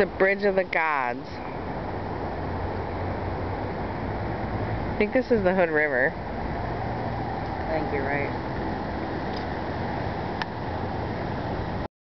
The Bridge of the Gods. I think this is the Hood River. I think you're right.